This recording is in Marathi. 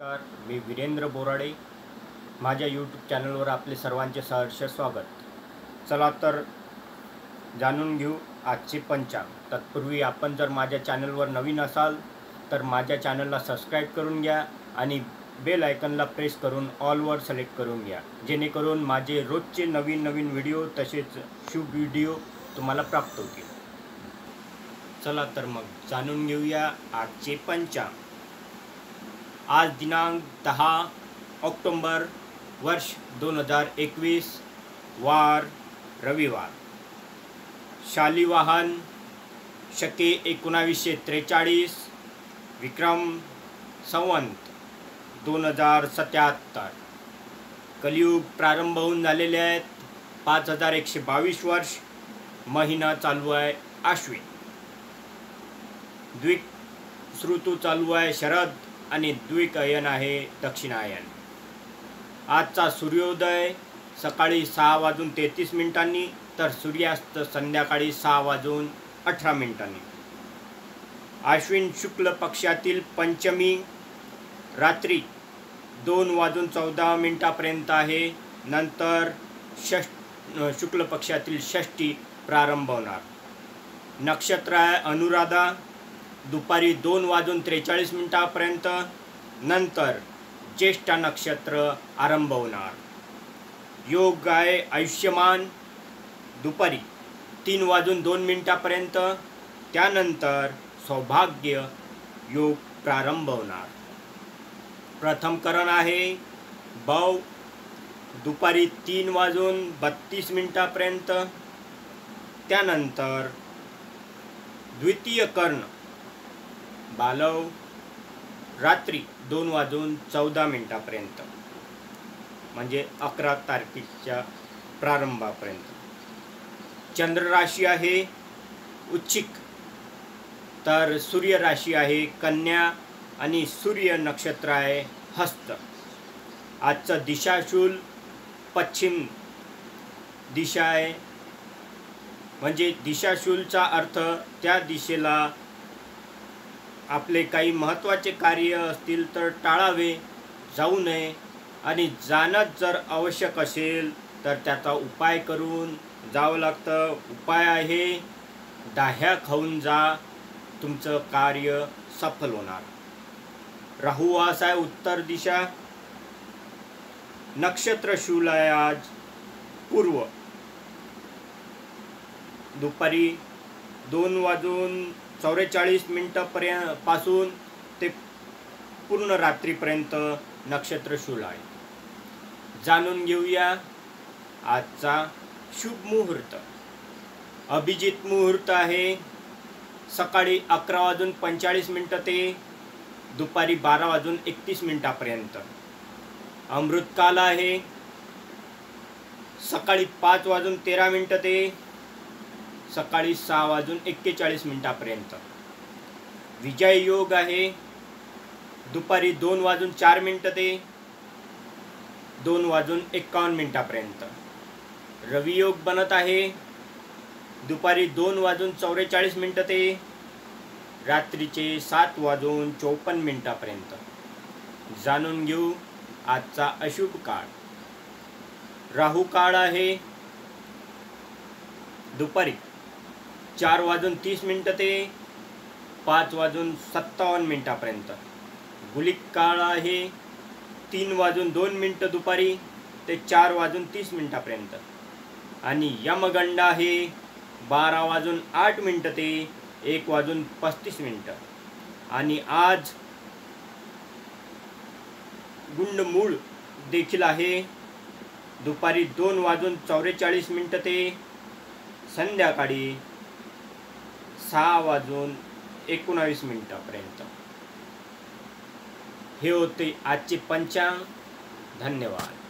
नमस्कार मी वीरेंद्र बोराडे. माझ्या यूट्यूब चॅनलवर आपले सर्वांचे सहर्ष स्वागत. चला तर जाणून घेऊ आजचे पंचांग. तत्पूर्वी आपण जर माझ्या चॅनलवर नवीन असाल तर माझ्या चॅनलला सबस्क्राईब करून घ्या आणि बेल आयकनला प्रेस करून ऑलवर सिलेक्ट करून घ्या. जेणेकरून माझे रोजचे नवीन नवीन व्हिडिओ तसेच शुभ व्हिडिओ तुम्हाला प्राप्त होतील. चला तर मग जाणून घेऊया आजचे पंचांग. आज दिनांक दहा ऑक्टोंबर वर्ष दोन हजार एकवीस वार रविवार. शालिवाहन शके एकोणावीसशे त्रेचाळीस विक्रम संवंत दोन हजार सत्याहत्तर. कलियुग प्रारंभ होऊन झालेले आहेत. पाच हजार एकशे बावीस वर्ष महिना चालू आहे आश्विन द्विक ऋतू चालू आहे शरद. आणि द्विकयन आहे दक्षिणायन. आजचा सूर्योदय सकाळी सहा वाजून तेहतीस मिनिटांनी तर सूर्यास्त संध्याकाळी सहा वाजून अठरा मिनिटांनी. आश्विन शुक्ल पक्षातील पंचमी रात्री दोन वाजून चौदा मिनिटापर्यंत आहे. नंतर षष्ट शुक्ल पक्षातील षष्टी प्रारंभ होणार. नक्षत्र आहे अनुराधा दुपारी दोन वाजून त्रेचाळीस मिनिटापर्यंत नंतर ज्येष्ठ नक्षत्र आरंभ होणार योग आहे आयुष्यमान दुपारी तीन वाजून दोन मिनिटापर्यंत त्यानंतर सौभाग्य योग प्रारंभ होणार प्रथम करण आहे बव दुपारी तीन वाजून बत्तीस मिनिटापर्यंत त्यानंतर द्वितीय कर्ण बालव रात्री दोन वाजून चौदा मिनटापर्यंत. म्हणजे अकरा तारखेच्या प्रारंभापर्यंत. चंद्र राशी आहे उच्छिक तर सूर्य राशी आहे कन्या आणि सूर्य नक्षत्र आहे हस्त. आजचं दिशाशूल पश्चिम दिशा आहे. म्हणजे दिशाशूलचा अर्थ त्या दिशेला आपले काही महत्त्वाचे कार्य असतील तर टाळावे जाऊ नये. आणि जाणंच जर आवश्यक असेल तर त्याचा उपाय करून जावं लागतं. उपाय आहे डाह्या खाऊन जा. तुमचं कार्य सफल होणार. राहू वास आहे उत्तर दिशा. नक्षत्र शूल आहे आज. पूर्व. दुपारी दोन वाजून चौवेचाळीस मिनटापर्यंत पासून ते पूर्ण रात्रीपर्यंत नक्षत्र शूल आहे. जाणून घेऊया आजचा शुभ मुहूर्त. अभिजित मुहूर्त आहे. सकाळी अकरा वाजून पंचेचाळीस मिनटं ते दुपारी बारा वाजून एकतीस मिनटापर्यंत. अमृतकाल आहे. सकाळी पाच वाजून तेरा मिनटं ते सकाळी सहा वाजून एक्केचाळीस मिनिटापर्यंत. विजय योग आहे. दुपारी दोन वाजून चार मिनटं ते दोन वाजून एक्कावन्न मिनिटापर्यंत. रवियोग बनत आहे. दुपारी दोन वाजून चौवेचाळीस मिनटं ते रात्रीचे सात वाजून चोपन्न मिनिटापर्यंत. जाणून घेऊ आजचा अशुभ काळ. राहू काळ आहे. दुपारी चार वाजून तीस मिनटं ते पाच वाजून सत्तावन्न मिनटापर्यंत. गुलिक काळ आहे तीन वाजून दोन मिनटं दुपारी ते चार वाजून तीस मिनटापर्यंत. आणि यमगंड आहे बारा वाजून आठ मिनटं ते एक वाजून पस्तीस मिनटं. आणि आज गुंडमूळ देखील आहे दुपारी दोन वाजून चौवेचाळीस मिनटं ते संध्याकाळी सहा वाजून एकोणावीस मिनिटापर्यंत. हे होते आजचे पंचांग. धन्यवाद.